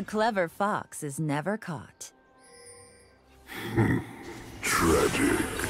A clever fox is never caught. Hmm. Tragic.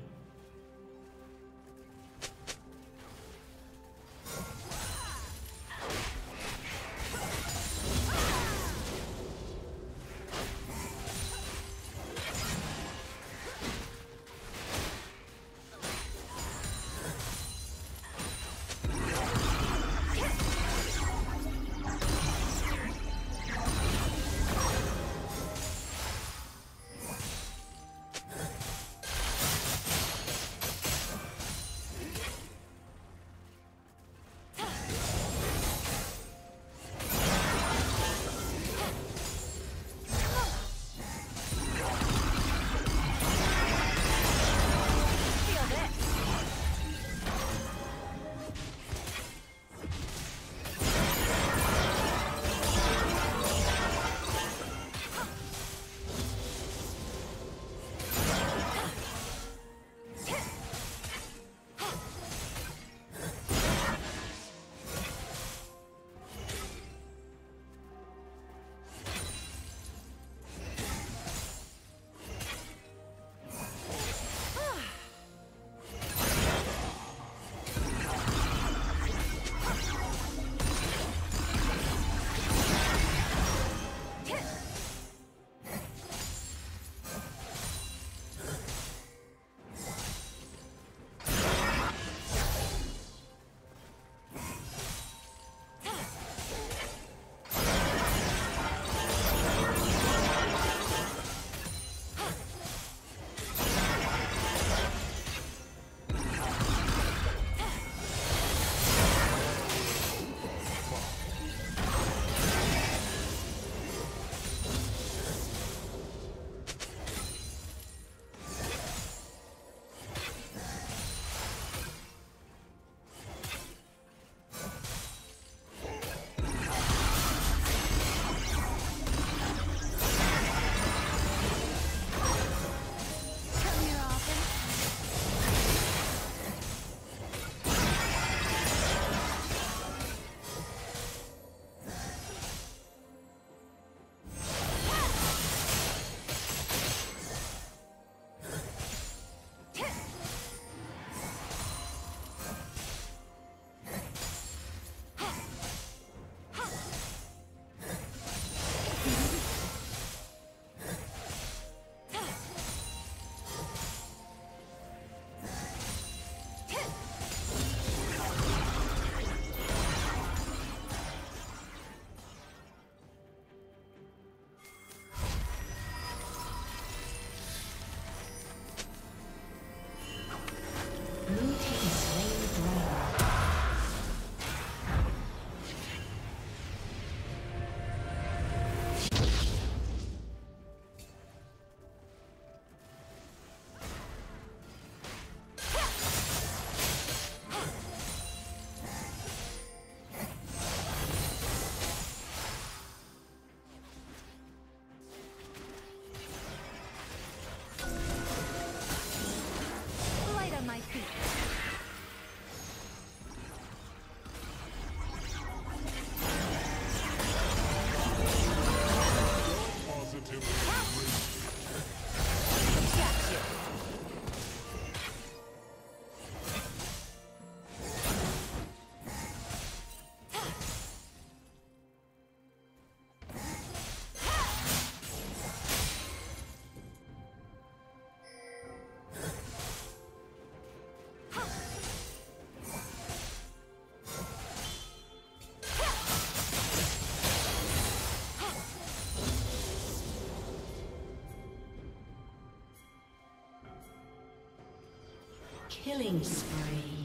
Killing spree.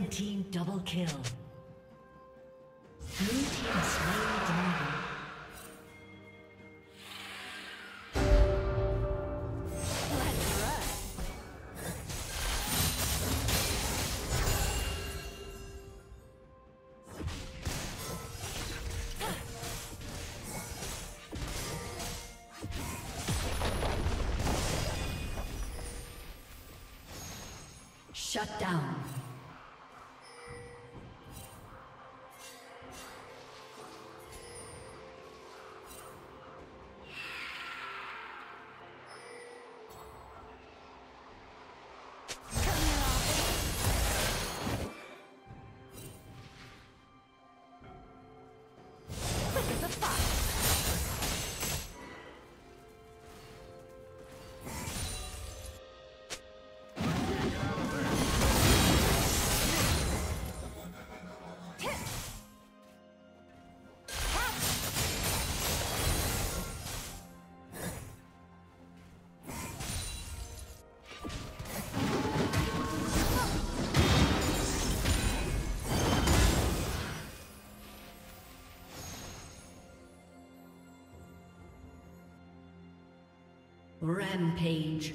Red team double kill. Blue team slain dragon. Shut down. Rampage.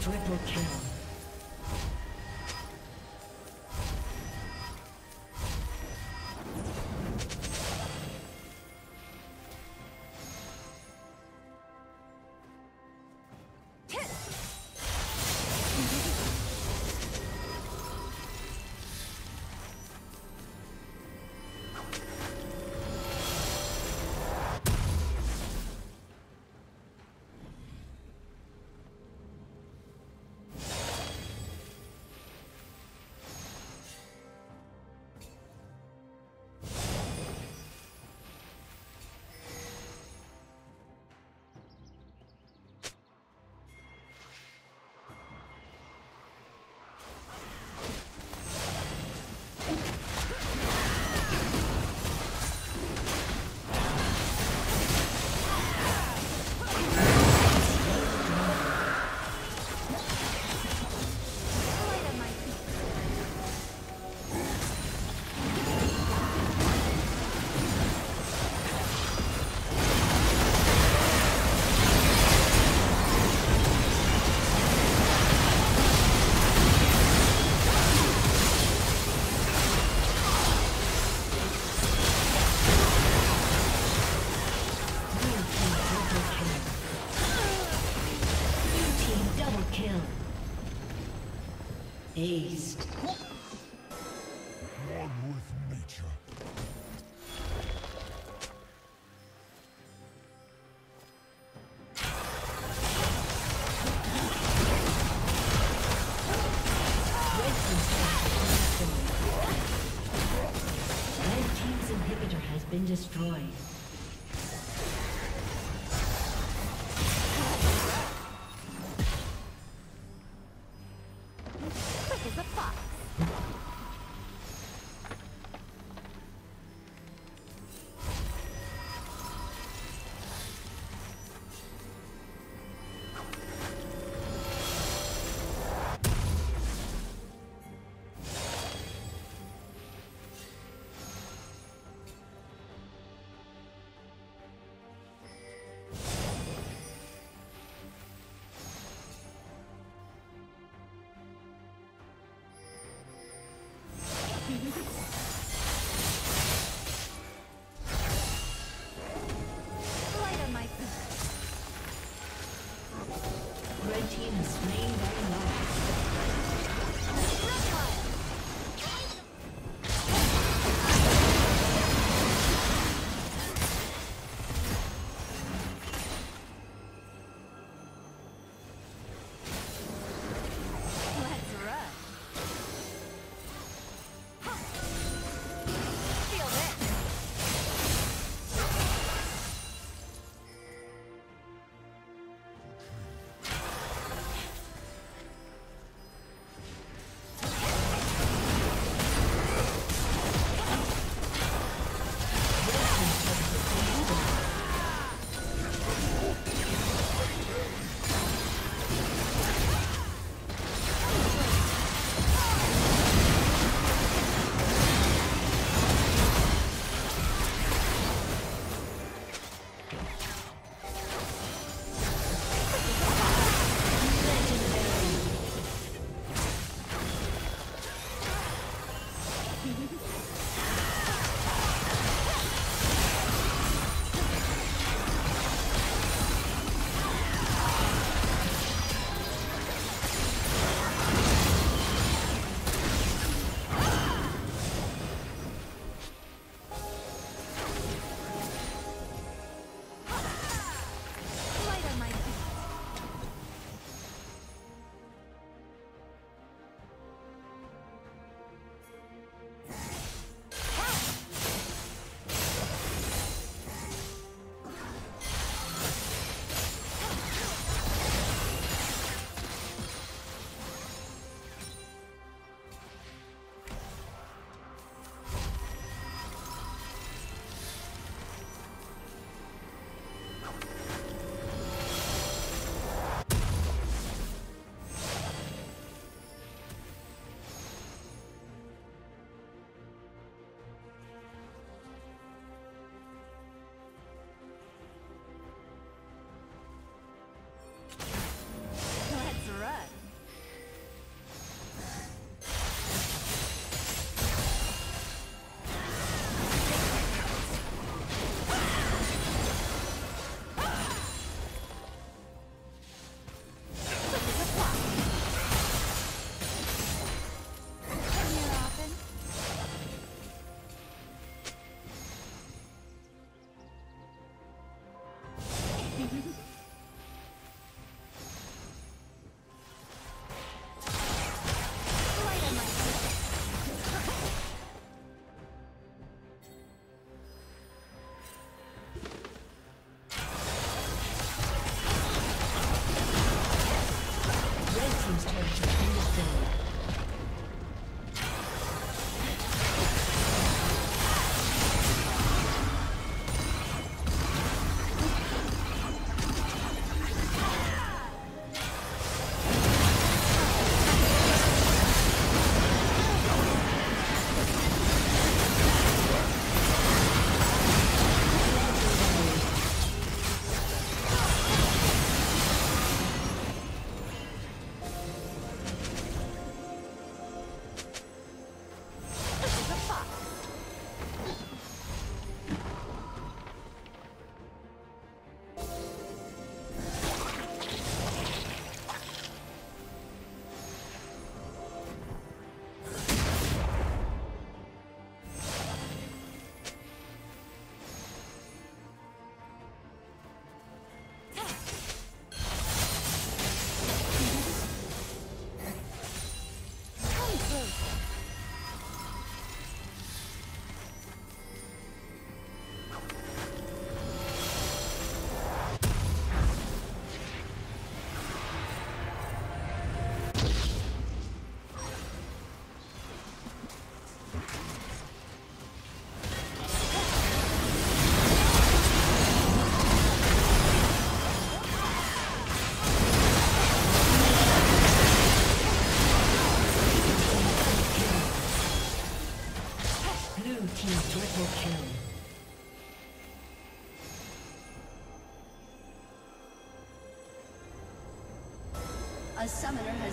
Destroyed.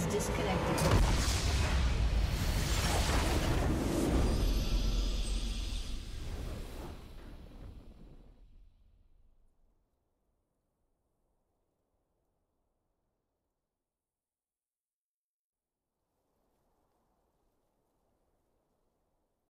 Disconnected.